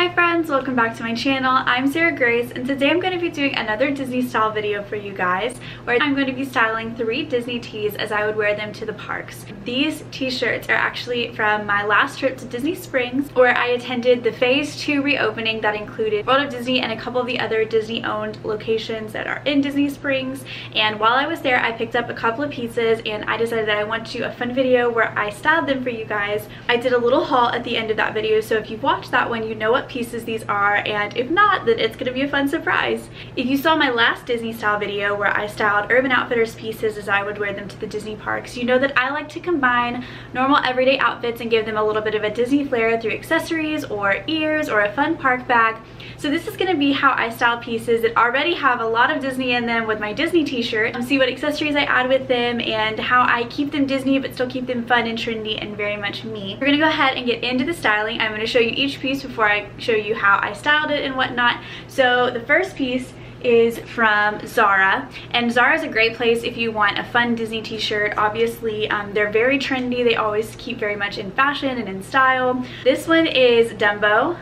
Hi friends, welcome back to my channel. I'm Sarah Grace and today I'm going to be doing another Disney style video for you guys where I'm going to be styling three Disney tees as I would wear them to the parks. These t-shirts are actually from my last trip to Disney Springs where I attended the phase 2 reopening that included World of Disney and a couple of the other Disney owned locations that are in Disney Springs and while I was there I picked up a couple of pieces and I decided that I want to do a fun video where I styled them for you guys. I did a little haul at the end of that video so if you've watched that one you know what what pieces these are and if not then it's gonna be a fun surprise. If you saw my last Disney style video where I styled Urban Outfitters pieces as I would wear them to the Disney parks you know that I like to combine normal everyday outfits and give them a little bit of a Disney flair through accessories or ears or a fun park bag. So this is going to be how I style pieces that already have a lot of Disney in them with my Disney t-shirt. Um, see what accessories I add with them and how I keep them Disney but still keep them fun and trendy and very much me. We're going to go ahead and get into the styling. I'm going to show you each piece before I show you how I styled it and whatnot. So the first piece is from Zara. And Zara is a great place if you want a fun Disney t-shirt. Obviously um, they're very trendy. They always keep very much in fashion and in style. This one is Dumbo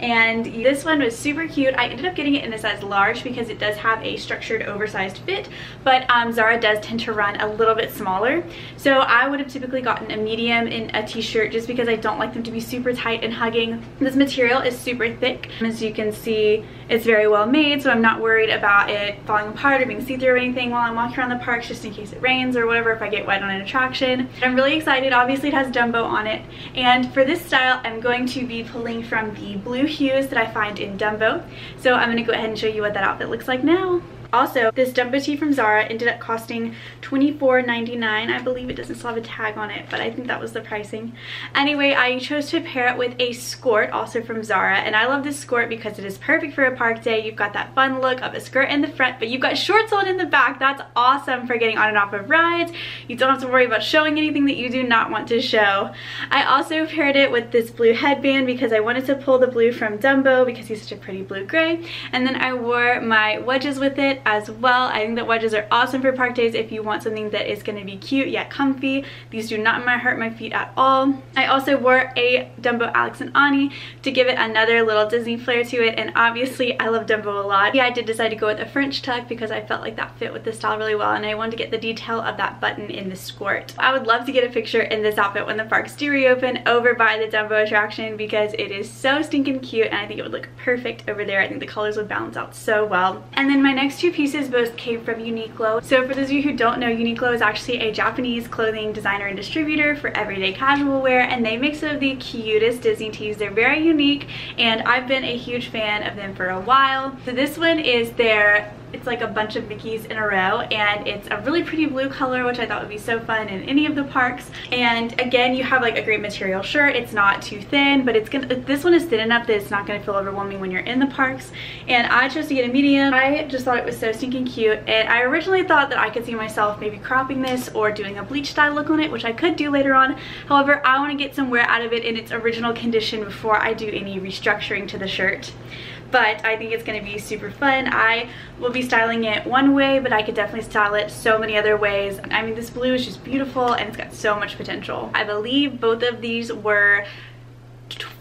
and this one was super cute. I ended up getting it in a size large because it does have a structured oversized fit, but um, Zara does tend to run a little bit smaller. So I would have typically gotten a medium in a t-shirt just because I don't like them to be super tight and hugging. This material is super thick. As you can see, it's very well made, so I'm not worried about it falling apart or being see-through or anything while I'm walking around the parks just in case it rains or whatever if I get wet on an attraction. I'm really excited. Obviously, it has Dumbo on it. And for this style, I'm going to be pulling from the blue hues that I find in Dumbo. So I'm going to go ahead and show you what that outfit looks like now. Also, this Dumbo tee from Zara ended up costing $24.99. I believe it doesn't still have a tag on it, but I think that was the pricing. Anyway, I chose to pair it with a skirt, also from Zara, and I love this skirt because it is perfect for a park day. You've got that fun look of a skirt in the front, but you've got shorts on in the back. That's awesome for getting on and off of rides. You don't have to worry about showing anything that you do not want to show. I also paired it with this blue headband because I wanted to pull the blue from Dumbo because he's such a pretty blue gray. And then I wore my wedges with it as well. I think that wedges are awesome for park days if you want something that is going to be cute yet comfy. These do not hurt my feet at all. I also wore a Dumbo Alex and Ani to give it another little Disney flair to it and obviously I love Dumbo a lot. Yeah, I did decide to go with a French tuck because I felt like that fit with the style really well and I wanted to get the detail of that button in the skirt. I would love to get a picture in this outfit when the parks do reopen over by the Dumbo attraction because it is so stinking cute and I think it would look perfect over there. I think the colors would balance out so well. And then my next two two pieces both came from Uniqlo. So for those of you who don't know, Uniqlo is actually a Japanese clothing designer and distributor for everyday casual wear and they make some of the cutest Disney tees. They're very unique and I've been a huge fan of them for a while. So this one is their it's like a bunch of Mickeys in a row and it's a really pretty blue color which I thought would be so fun in any of the parks. And again you have like a great material shirt. It's not too thin but it's gonna this one is thin enough that it's not gonna feel overwhelming when you're in the parks. And I chose to get a medium. I just thought it was so stinking cute and I originally thought that I could see myself maybe cropping this or doing a bleach dye look on it which I could do later on. However I want to get some wear out of it in its original condition before I do any restructuring to the shirt but I think it's to be super fun. I will be styling it one way, but I could definitely style it so many other ways. I mean, this blue is just beautiful and it's got so much potential. I believe both of these were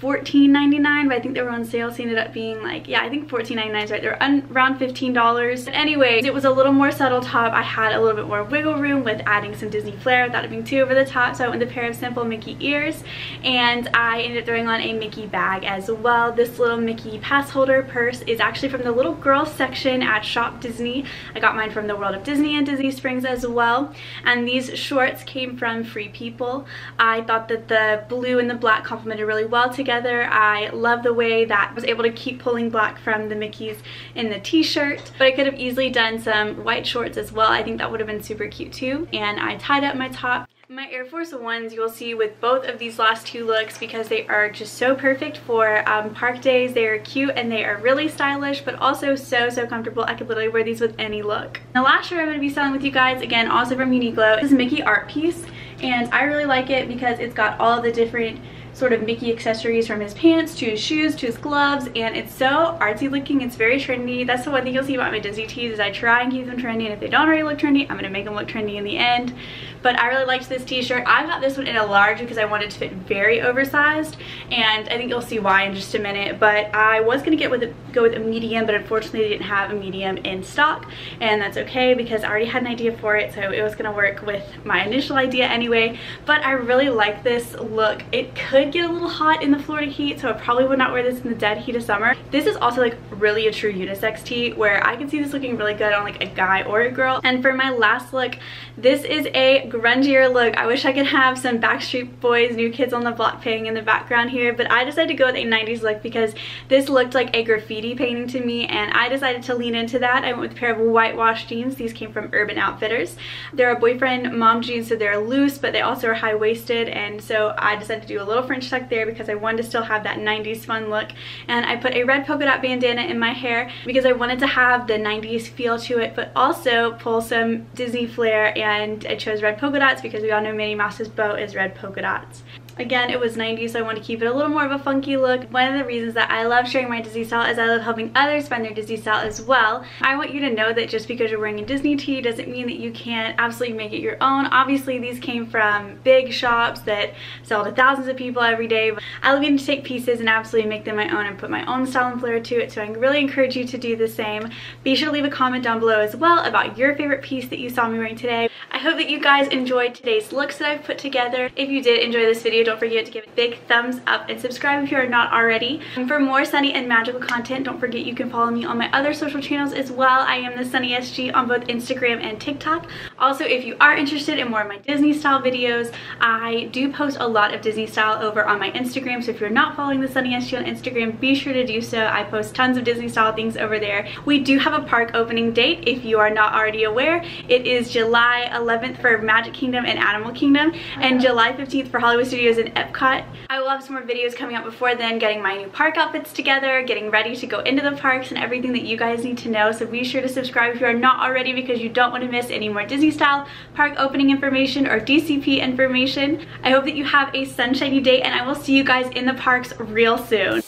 $14.99 but I think they were on sale so ended up being like yeah I think $14.99 is right they're around $15 but anyways it was a little more subtle top. I had a little bit more wiggle room with adding some Disney flair. Without it being too over the top so I went with a pair of simple Mickey ears and I ended up throwing on a Mickey bag as well. This little Mickey pass holder purse is actually from the little girls section at Shop Disney. I got mine from the World of Disney and Disney Springs as well and these shorts came from Free People. I thought that the blue and the black complemented really well together together. I love the way that I was able to keep pulling black from the Mickeys in the t-shirt, but I could have easily done some white shorts as well. I think that would have been super cute too. And I tied up my top my Air Force Ones you'll see with both of these last two looks because they are just so perfect for um, park days. They are cute and they are really stylish but also so so comfortable. I could literally wear these with any look. The last shirt I'm going to be selling with you guys again also from Uniqlo. Is Mickey art piece and I really like it because it's got all the different sort of Mickey accessories from his pants to his shoes to his gloves and it's so artsy looking. It's very trendy. That's the one thing you'll see about my Disney tees is I try and keep them trendy and if they don't already look trendy, I'm gonna make them look trendy in the end. But I really liked this t-shirt. I got this one in a large because I wanted to fit very oversized and I think you'll see why in just a minute. But I was gonna get with a, go with a medium but unfortunately they didn't have a medium in stock and that's okay because I already had an idea for it so it was gonna work with my initial idea anyway. But I really like this look. It could get a little hot in the Florida heat so I probably would not wear this in the dead heat of summer. This is also like really a true unisex tee where I can see this looking really good on like a guy or a girl. And for my last look, this is a grungier look. I wish I could have some Backstreet Boys, New Kids on the Block playing in the background here, but I decided to go with a 90s look because this looked like a graffiti painting to me and I decided to lean into that. I went with a pair of whitewash jeans. These came from Urban Outfitters. They're a boyfriend mom jeans, so they're loose, but they also are high-waisted, and so I decided to do a little French tuck there because I wanted to still have that 90s fun look. And I put a red polka dot bandana in my hair because I wanted to have the 90s feel to it, but also pull some Disney flair, and I chose red polka dots because we all know Minnie Mouse's bow is red polka dots. Again, it was 90s, so I want to keep it a little more of a funky look. One of the reasons that I love sharing my Disney style is I love helping others find their Disney style as well. I want you to know that just because you're wearing a Disney tee doesn't mean that you can't absolutely make it your own. Obviously, these came from big shops that sell to thousands of people every day. But I love getting to take pieces and absolutely make them my own and put my own style and flair to it, so I really encourage you to do the same. Be sure to leave a comment down below as well about your favorite piece that you saw me wearing today. I hope that you guys enjoyed today's looks that I've put together. If you did enjoy this video, don't forget to give a big thumbs up and subscribe if you are not already. And for more sunny and magical content, don't forget you can follow me on my other social channels as well. I am the Sunny SG on both Instagram and TikTok. Also, if you are interested in more of my Disney style videos, I do post a lot of Disney style over on my Instagram. So if you're not following the Sunny SG on Instagram, be sure to do so. I post tons of Disney style things over there. We do have a park opening date if you are not already aware. It is July 11th for Magic Kingdom and Animal Kingdom and July 15th for Hollywood Studios and Epcot. I will have some more videos coming out before then, getting my new park outfits together, getting ready to go into the parks and everything that you guys need to know. So be sure to subscribe if you are not already because you don't want to miss any more Disney style park opening information or DCP information. I hope that you have a sunshiny day and I will see you guys in the parks real soon.